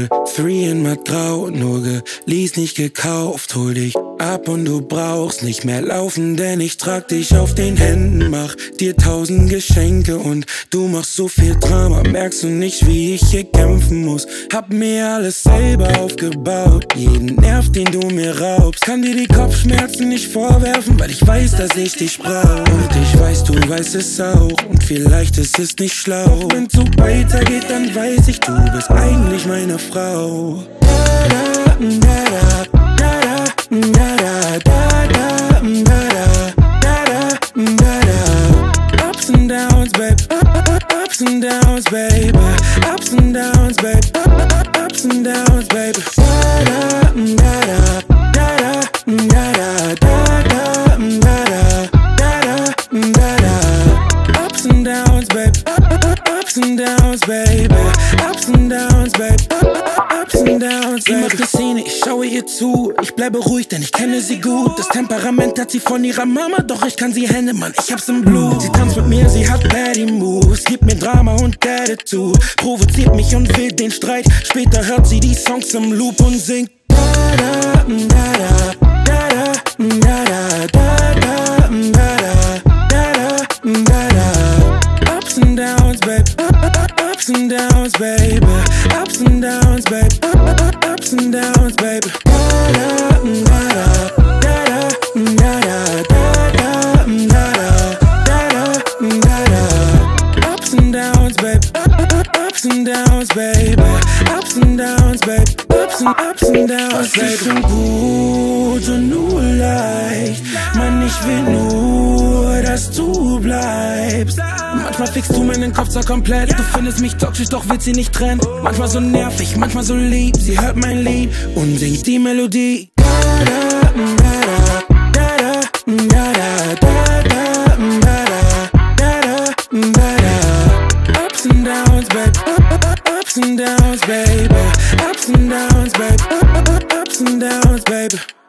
euh, 3 in Grau, nur geleast, nicht gekauft. Hol dich ab und du brauchst nicht mehr laufen, denn ich trag dich auf den Händen, mach dir tausend Geschenke und du machst so viel Drama. Merkst du nicht, wie ich hier kämpfen muss? Hab mir alles selber aufgebaut, jeden Nerv, den du mir raubst. Kann dir die Kopfschmerzen nicht vorwerfen, weil ich weiß, dass ich dich brauch. Und ich weiß, du weißt es auch, und vielleicht ist es nicht schlau. Wenn's so weitergeht, dann weiß ich, du bist eigentlich meine Frau. Da, da, da, Ups and downs, babe. Ups and downs, baby. Ups and downs, babe. Ups and downs, baby. Ups and downs, babe. Ups and downs, baby. Ups and downs, babe. Sie die Szene, ich schaue ihr zu. Ich bleibe ruhig, denn ich kenne sie gut. Das Temperament hat sie von ihrer Mama, doch ich kann sie händeln, Mann, ich hab's im Blut. Sie tanzt mit mir, sie hat Daddy Moves. Gibt mir Drama und Daddy zu. Provoziert mich und will den Streit. Später hört sie die Songs im Loop und singt. Da, da, da, da. da da, da da, da da, da da, da da, da da. Ups and downs, baby. Ups and downs, Babe. Ups and downs, babe. Ups and downs, baby. Ups and downs, babe. Ups and downs, baby. Ups and downs, babe. Ups and downs, baby. Ups and downs, babe. Ups and ups and downs, baby. Ich bin gut und nur leicht. Mann, ich will nur, dass bleibst. Manchmal fickst du meinen Kopf zwar komplett, du findest mich toxisch, doch willst sie nicht trennen. Manchmal so nervig, manchmal so lieb, sie hört mein Lied und singt die Melodie. Ups and downs, babe. Ups and downs, baby. Ups and downs, babe. Ups and downs, baby.